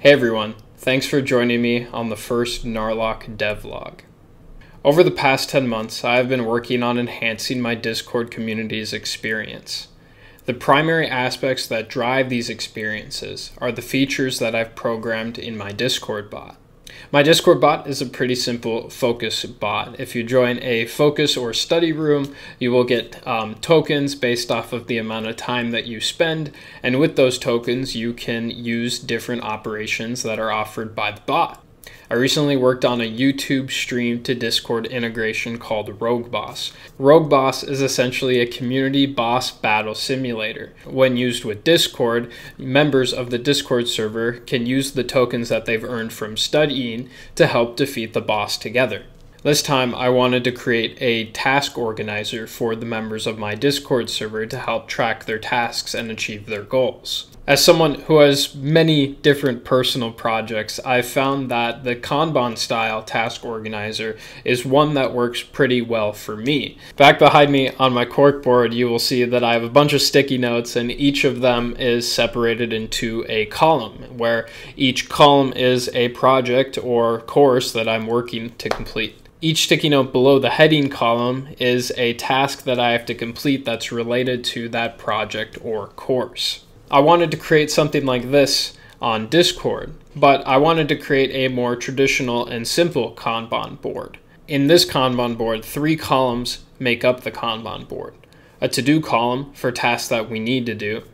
Hey everyone, thanks for joining me on the first Narlock devlog. Over the past 10 months, I have been working on enhancing my Discord community's experience. The primary aspects that drive these experiences are the features that I've programmed in my Discord bot. My Discord bot is a pretty simple focus bot. If you join a focus or study room, you will get um, tokens based off of the amount of time that you spend. And with those tokens, you can use different operations that are offered by the bot. I recently worked on a YouTube stream to Discord integration called Rogue Boss. Rogue Boss is essentially a community boss battle simulator. When used with Discord, members of the Discord server can use the tokens that they've earned from studying to help defeat the boss together. This time I wanted to create a task organizer for the members of my Discord server to help track their tasks and achieve their goals. As someone who has many different personal projects, I've found that the Kanban style task organizer is one that works pretty well for me. Back behind me on my corkboard, you will see that I have a bunch of sticky notes and each of them is separated into a column where each column is a project or course that I'm working to complete. Each sticky note below the heading column is a task that I have to complete that's related to that project or course. I wanted to create something like this on Discord, but I wanted to create a more traditional and simple Kanban board. In this Kanban board, three columns make up the Kanban board. A to-do column for tasks that we need to do,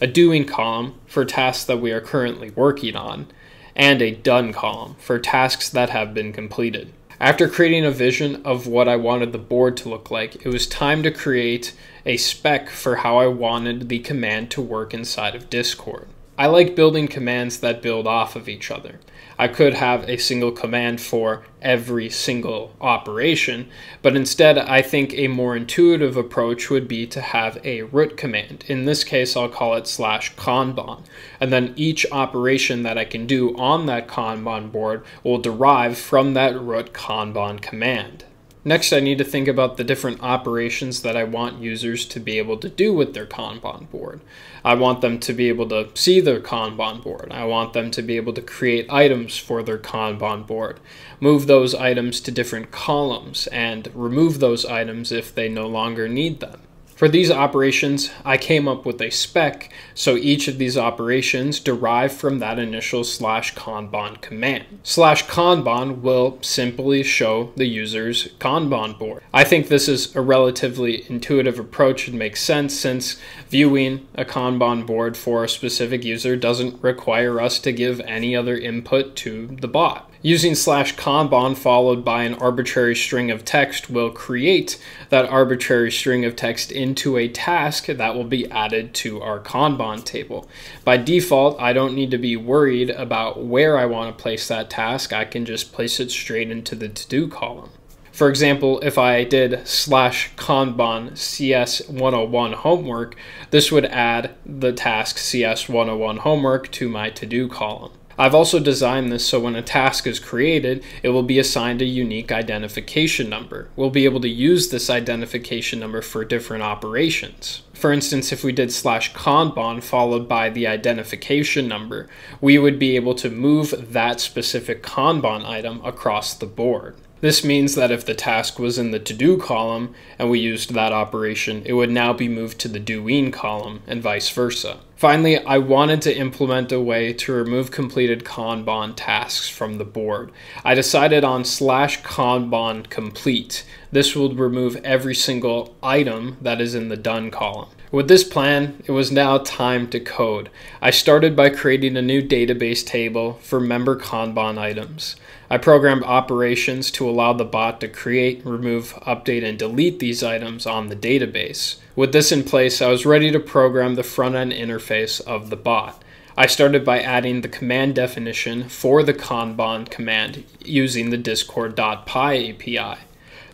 a doing column for tasks that we are currently working on, and a done column for tasks that have been completed. After creating a vision of what I wanted the board to look like, it was time to create a spec for how I wanted the command to work inside of Discord. I like building commands that build off of each other. I could have a single command for every single operation, but instead I think a more intuitive approach would be to have a root command. In this case, I'll call it slash kanban. And then each operation that I can do on that kanban board will derive from that root kanban command. Next, I need to think about the different operations that I want users to be able to do with their Kanban board. I want them to be able to see their Kanban board. I want them to be able to create items for their Kanban board, move those items to different columns, and remove those items if they no longer need them. For these operations, I came up with a spec, so each of these operations derive from that initial slash kanban command. Slash kanban will simply show the user's kanban board. I think this is a relatively intuitive approach and makes sense since viewing a kanban board for a specific user doesn't require us to give any other input to the bot. Using slash kanban followed by an arbitrary string of text will create that arbitrary string of text into a task that will be added to our kanban table. By default, I don't need to be worried about where I want to place that task. I can just place it straight into the to-do column. For example, if I did slash Kanban CS101 homework, this would add the task CS101 homework to my to-do column. I've also designed this so when a task is created, it will be assigned a unique identification number. We'll be able to use this identification number for different operations. For instance, if we did slash kanban followed by the identification number, we would be able to move that specific kanban item across the board. This means that if the task was in the to-do column and we used that operation, it would now be moved to the doing column and vice versa. Finally, I wanted to implement a way to remove completed Kanban tasks from the board. I decided on slash Kanban complete. This will remove every single item that is in the done column. With this plan, it was now time to code. I started by creating a new database table for member Kanban items. I programmed operations to allow the bot to create, remove, update, and delete these items on the database. With this in place, I was ready to program the front-end interface of the bot. I started by adding the command definition for the Kanban command using the discord.py API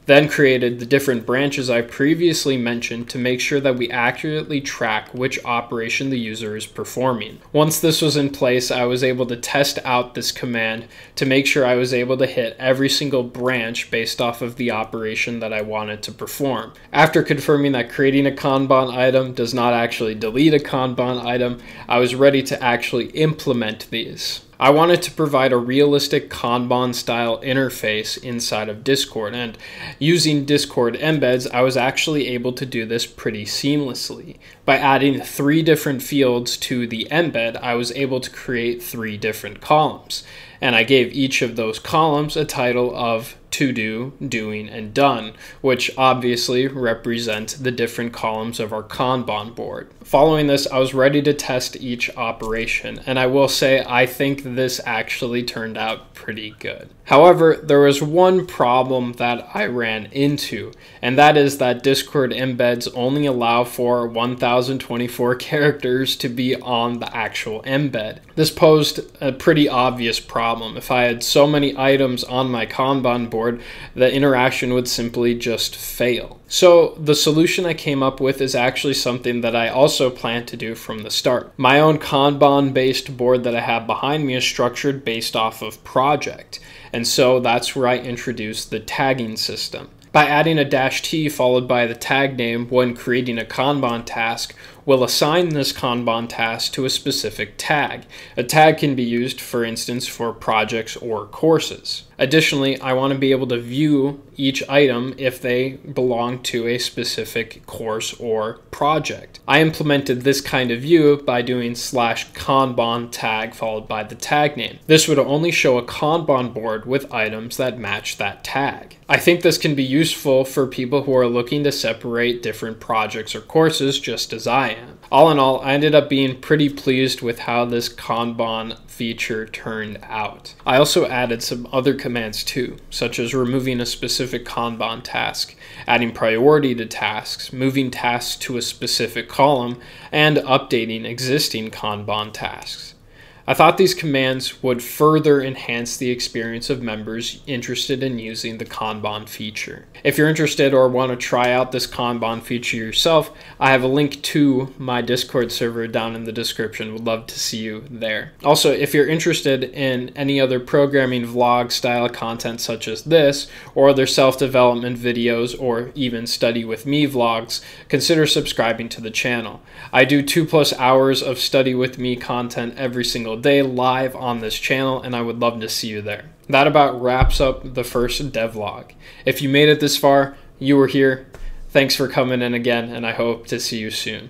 then created the different branches I previously mentioned to make sure that we accurately track which operation the user is performing. Once this was in place, I was able to test out this command to make sure I was able to hit every single branch based off of the operation that I wanted to perform. After confirming that creating a Kanban item does not actually delete a Kanban item, I was ready to actually implement these. I wanted to provide a realistic Kanban style interface inside of Discord, and using Discord embeds, I was actually able to do this pretty seamlessly. By adding three different fields to the embed, I was able to create three different columns, and I gave each of those columns a title of to do, doing, and done, which obviously represent the different columns of our Kanban board. Following this, I was ready to test each operation, and I will say I think this actually turned out pretty good. However, there was one problem that I ran into, and that is that Discord embeds only allow for 1024 characters to be on the actual embed. This posed a pretty obvious problem. If I had so many items on my Kanban board, the interaction would simply just fail. So the solution I came up with is actually something that I also plan to do from the start. My own Kanban based board that I have behind me is structured based off of project. And so that's where I introduced the tagging system. By adding a dash T followed by the tag name when creating a Kanban task, we'll assign this Kanban task to a specific tag. A tag can be used, for instance, for projects or courses. Additionally, I want to be able to view each item if they belong to a specific course or project. I implemented this kind of view by doing slash Kanban tag followed by the tag name. This would only show a Kanban board with items that match that tag. I think this can be useful for people who are looking to separate different projects or courses just as I All in all, I ended up being pretty pleased with how this Kanban feature turned out. I also added some other commands too, such as removing a specific Kanban task, adding priority to tasks, moving tasks to a specific column, and updating existing Kanban tasks. I thought these commands would further enhance the experience of members interested in using the Kanban feature. If you're interested or want to try out this Kanban feature yourself, I have a link to my Discord server down in the description. Would love to see you there. Also, if you're interested in any other programming vlog style content such as this, or other self development videos, or even study with me vlogs, consider subscribing to the channel. I do two plus hours of study with me content every single single day live on this channel, and I would love to see you there. That about wraps up the first devlog. If you made it this far, you were here. Thanks for coming in again, and I hope to see you soon.